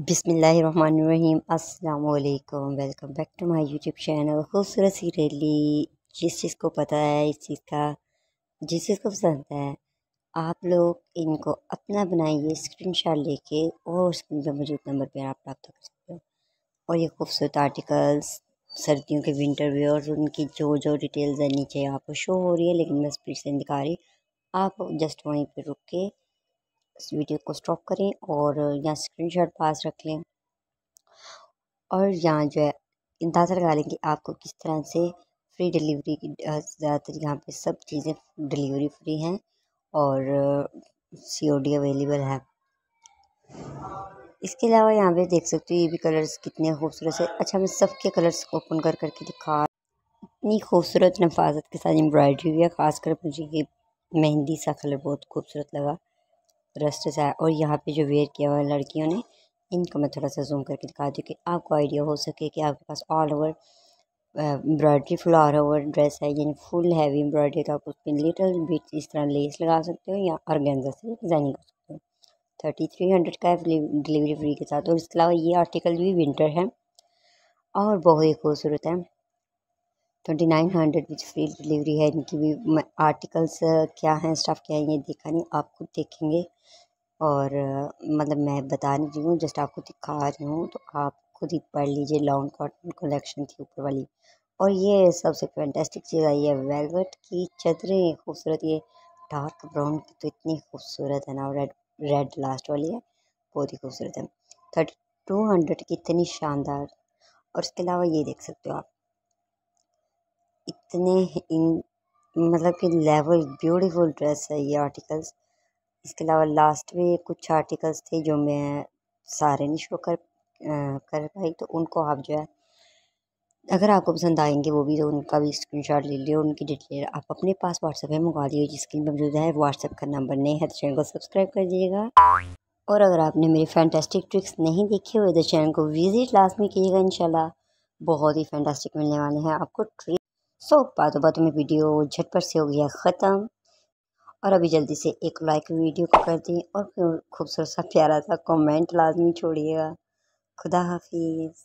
बिसमीम अस्सलाम वालेकुम back to my YouTube channel. खूबसूरत सी रैली। जिस चीज़ को पता है, इस चीज़ का, जिस चीज़ को पसंद है, आप लोग इनको अपना बनाइए स्क्रीन शॉट लेके और स्क्रीन पर मौजूद नंबर पर आप प्राप्त कर सकते हो। और ये खूबसूरत आर्टिकल्स, सर्दियों के विंटर वेयर उनकी जो जो डिटेल्स है नीचे आपको शो हो रही है, लेकिन मैं स्पीड से दिखा रही। आप जस्ट वहीं पर रुक के इस वीडियो को स्टॉप करें और यहाँ स्क्रीनशॉट पास रख लें। और यहाँ जो है, अंदाज़ा लगा लें कि आपको किस तरह से फ्री डिलीवरी की ज़्यादातर यहाँ पे सब चीज़ें डिलीवरी फ्री हैं और सी ओ डी अवेलेबल है। इसके अलावा यहाँ पे देख सकते हो ये भी कलर्स कितने खूबसूरत है अच्छा मैं सबके कलर्स ओपन कर करके दिखा, इतनी खूबसूरत नफाजत के साथ एम्ब्रॉयडरी हुई है, ख़ासकर मुझे ये मेहंदी सा कलर बहुत खूबसूरत लगा। रस्ट सा है और यहाँ पे जो वेयर किया हुआ है लड़कियों ने, इनको मैं थोड़ा सा जूम करके दिखा दूँ कि आपको आइडिया हो सके कि आपके पास all over embroidery flower over dress है, यानी फुल हैवी एम्ब्रॉयडरी तो आप उस पर लिटल बिट इस तरह लेस लगा सकते हो या ऑर्गेन्जा से डिज़ाइनिंग कर सकते हो। थर्टी थ्री हंड्रेड का है डिलीवरी फ्री के साथ। और इसके अलावा ये आर्टिकल भी विंटर है। और बहुत ही खूबसूरत है। Twenty nine hundred which free delivery है, इनकी भी आर्टिकल्स क्या हैं स्टफ़ क्या है, ये देखा नहीं, आप खुद देखेंगे। और मतलब मैं बता नहीं रही हूँ, जस्ट आपको दिखा रही हूँ तो आप खुद ही पढ़ लीजिए लॉन्ग कॉटन कलेक्शन थी ऊपर वाली। और ये सबसे फैंटेस्टिक चीज़ आई है वेलवेट की चदरें, खूबसूरत, ये डार्क ब्राउन की तो इतनी खूबसूरत है ना रेड रेड लास्ट वाली है, बहुत ही खूबसूरत है। थर्टी टू हंड्रेड की इतनी शानदार। और इसके अलावा ये देख सकते हो आप, इतने इन मतलब कि लेवल ब्यूटीफुल ड्रेस है ये आर्टिकल्स इसके अलावा लास्ट में कुछ आर्टिकल्स थे जो मैं सारे नहीं शो कर कर पाई तो उनको आप जो है, अगर आपको पसंद आएँगे वो भी तो उनका भी स्क्रीनशॉट ले लियो, उनकी डिटेल आप अपने पास व्हाट्सएप में मंगवा लियो, जिसकी मौजूद है व्हाट्सएप का नंबर नहीं है तो चैनल को सब्सक्राइब कर दीजिएगा। और अगर आपने मेरी फैंटास्टिक ट्रिक्स नहीं देखे हुए तो चैनल को विज़िट लास्ट में कीजिएगा, इंशाल्लाह। बहुत ही फैंटास्टिक मिलने वाले हैं आपको ट्रिक सो बातों बातों में वीडियो झटपट से हो गया ख़त्म। और अभी जल्दी से एक लाइक वीडियो को कर दें और खूबसूरत सा प्यारा सा कमेंट लाजमी छोड़िएगा। खुदा हाफिज़।